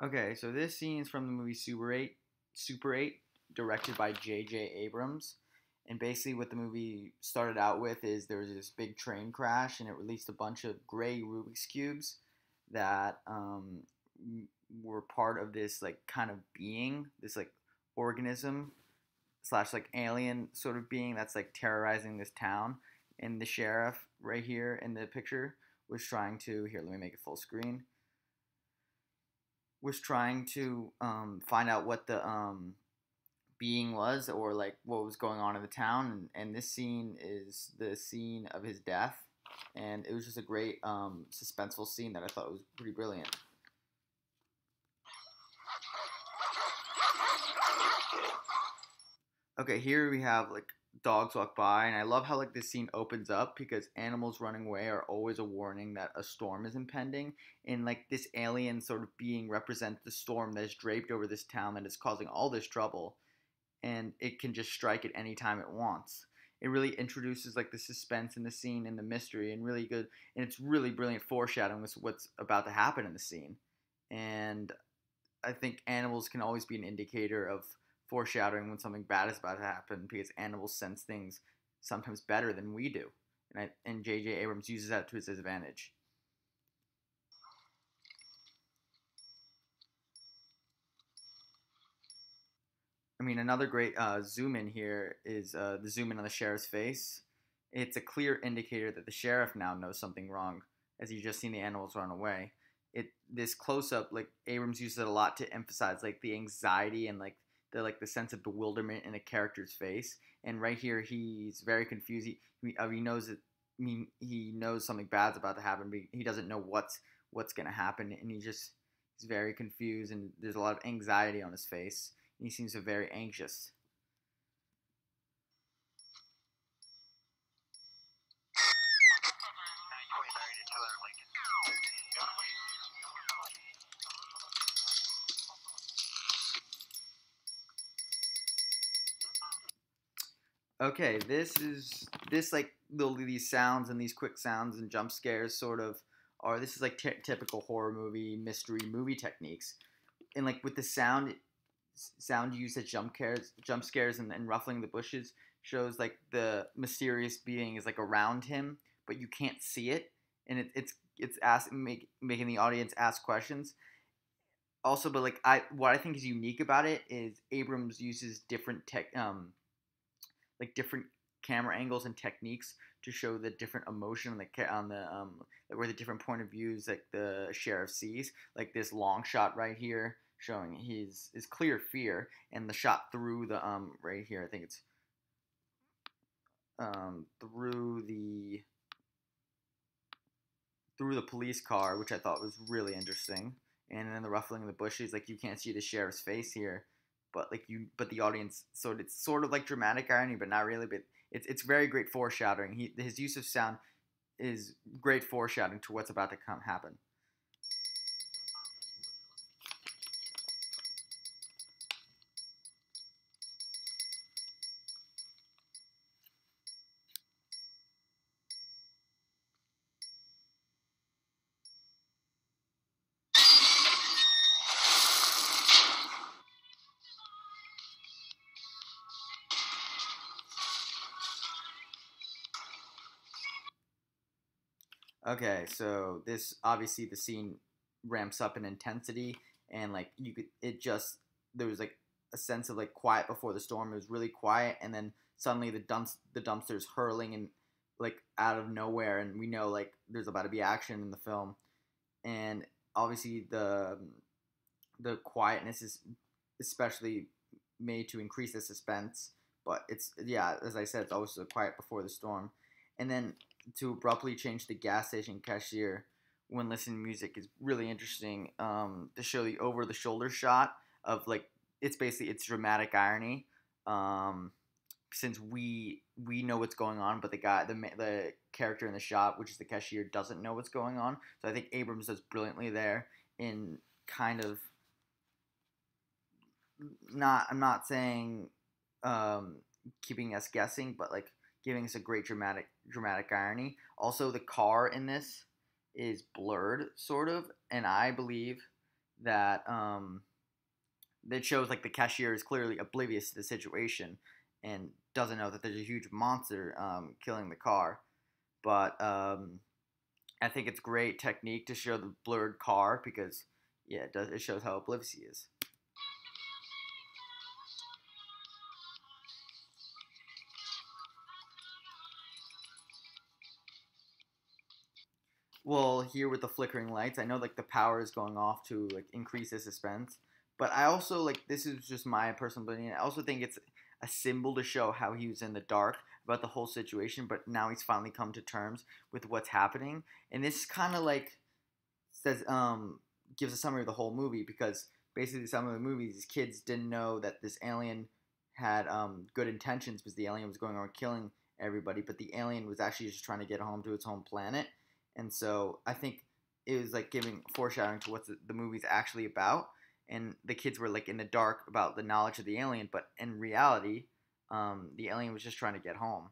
Okay, so this scene is from the movie Super 8, Super 8, directed by J.J. Abrams. And basically, what the movie started out with is there was this big train crash, and it released a bunch of gray Rubik's cubes that um, were part of this like kind of being, this like organism slash like alien sort of being that's like terrorizing this town. And the sheriff right here in the picture was trying to here. Let me make it full screen. Was trying to um, find out what the um, being was or like what was going on in the town and, and this scene is the scene of his death and it was just a great um, suspenseful scene that i thought was pretty brilliant. Okay here we have like dogs walk by and i love how like this scene opens up because animals running away are always a warning that a storm is impending and like this alien sort of being represents the storm that is draped over this town that is causing all this trouble and it can just strike at any time it wants. It really introduces like the suspense in the scene and the mystery and really good and it's really brilliant foreshadowing with what's about to happen in the scene. And I think animals can always be an indicator of foreshadowing when something bad is about to happen because animals sense things sometimes better than we do. And I, and J.J. Abrams uses that to his advantage. I mean, another great uh, zoom in here is uh, the zoom in on the sheriff's face. It's a clear indicator that the sheriff now knows something wrong, as you just seen the animals run away. It this close up, like Abrams uses it a lot to emphasize like the anxiety and like the like the sense of bewilderment in a character's face. And right here, he's very confused. He he, uh, knows that. I mean, he knows something bad's about to happen, but he doesn't know what's what's gonna happen, and he just he's very confused, and there's a lot of anxiety on his face he seems very anxious. Okay, this is this like little these sounds and these quick sounds and jump scares sort of are this is like t- typical horror movie mystery movie techniques, and like with the sound sound used as jump scares, jump scares, and, and ruffling the bushes shows like the mysterious being is like around him, but you can't see it, and it, it's it's asking making the audience ask questions. Also, but like I what I think is unique about it is Abrams uses different tech um like different camera angles and techniques to show the different emotion on the on the um where the different point of views like the sheriff sees like this long shot right here showing his his clear fear and the shot through the um right here. I think it's um through the through the police car, which I thought was really interesting. And then the ruffling of the bushes, like you can't see the sheriff's face here, but like you, but the audience, so it's sort of like dramatic irony, but not really. But it's it's very great foreshadowing. He his use of sound is great foreshadowing to what's about to come happen. Okay, so this obviously the scene ramps up in intensity and like you could it just there was like a sense of like quiet before the storm. It was really quiet and then suddenly the dumps the dumpsters hurling and like out of nowhere and we know like there's about to be action in the film and obviously the the quietness is especially made to increase the suspense but it's yeah as i said it's always so quiet before the storm and then to abruptly change the gas station cashier when listening to music is really interesting. Um, to show the over the shoulder shot of like it's basically it's dramatic irony. Um, since we we know what's going on, but the guy the the character in the shot, which is the cashier, doesn't know what's going on. So I think Abrams does brilliantly there in kind of not. I'm not saying um, keeping us guessing, but like giving us a great dramatic dramatic irony. Also, the car in this is blurred, sort of, and I believe that um, that shows like the cashier is clearly oblivious to the situation and doesn't know that there's a huge monster um, killing the car. But um, I think it's great technique to show the blurred car because yeah, it does. It shows how oblivious he is. Well, here with the flickering lights, I know like the power is going off to like increase the suspense, but I also like this is just my personal opinion. I also think it's a symbol to show how he was in the dark about the whole situation, but now he's finally come to terms with what's happening. And this kind of like says um gives a summary of the whole movie because basically some of the movies these kids didn't know that this alien had um, good intentions because the alien was going around killing everybody, but the alien was actually just trying to get home to its home planet. And so I think it was like giving foreshadowing to what the, the movie's actually about. And the kids were like in the dark about the knowledge of the alien, but in reality, um, the alien was just trying to get home.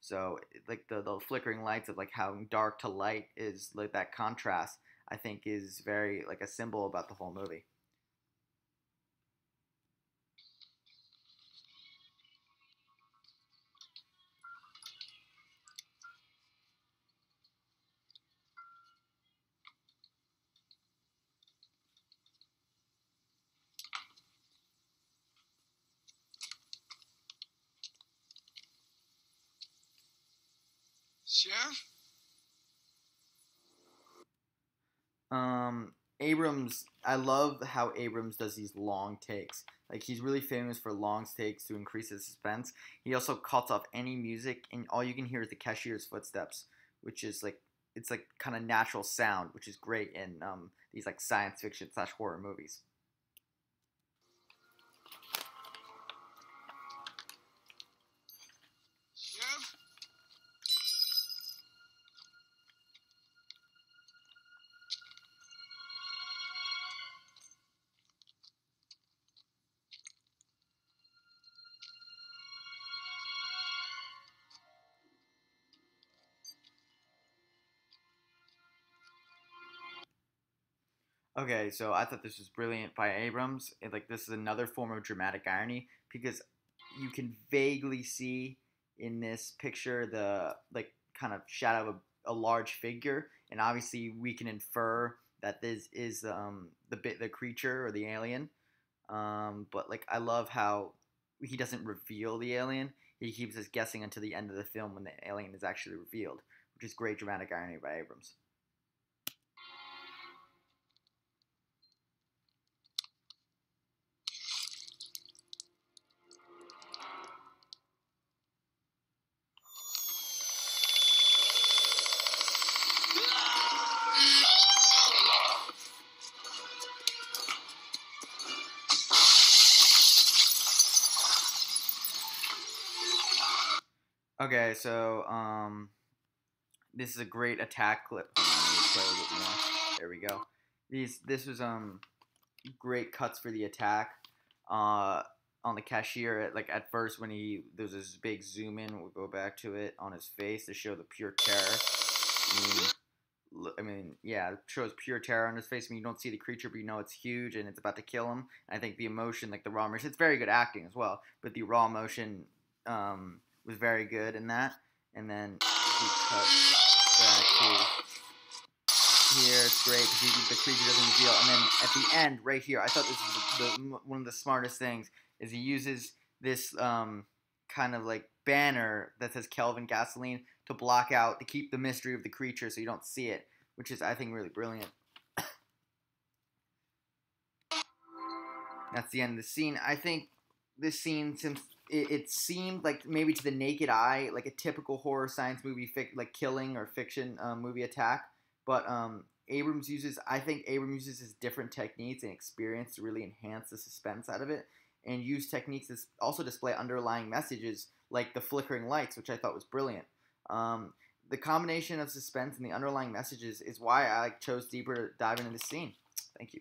So like the, the flickering lights of like how dark to light is like that contrast I think is very like a symbol about the whole movie. Sheriff? Um, Abrams, I love how Abrams does these long takes. Like he's really famous for long takes to increase the suspense. He also cuts off any music, and all you can hear is the cashier's footsteps, which is like it's like kind of natural sound, which is great in um, these like science fiction slash horror movies. Okay, so I thought this was brilliant by Abrams. It, like this is another form of dramatic irony because you can vaguely see in this picture the like kind of shadow of a, a large figure, and obviously we can infer that this is um, the bit the creature or the alien. Um, but like I love how he doesn't reveal the alien. He keeps us guessing until the end of the film when the alien is actually revealed, which is great dramatic irony by Abrams. Okay, so um, this is a great attack clip. There we go. These this was um great cuts for the attack. Uh, on the cashier, at, like at first when he there's this big zoom in. We'll go back to it on his face to show the pure terror. I mean, I mean, yeah, it shows pure terror on his face. I mean, you don't see the creature, but you know it's huge and it's about to kill him. And I think the emotion, like the raw it's very good acting as well. But the raw emotion um, was very good in that. And then he cut back to here. It's great because the creature doesn't reveal. And then at the end, right here, I thought this was the, the, one of the smartest things is he uses this um, kind of like banner that says Kelvin gasoline to block out to keep the mystery of the creature so you don't see it, which is I think really brilliant. That's the end of the scene. I think this scene seems it, it, seemed like maybe to the naked eye like a typical horror science movie like killing or fiction um, movie attack. But um, abrams uses i think abrams uses his different techniques and experience to really enhance the suspense out of it and use techniques that also display underlying messages like the flickering lights which i thought was brilliant. Um, the combination of suspense and the underlying messages is why i chose deeper to dive into the scene. Thank you